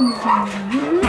Uhum.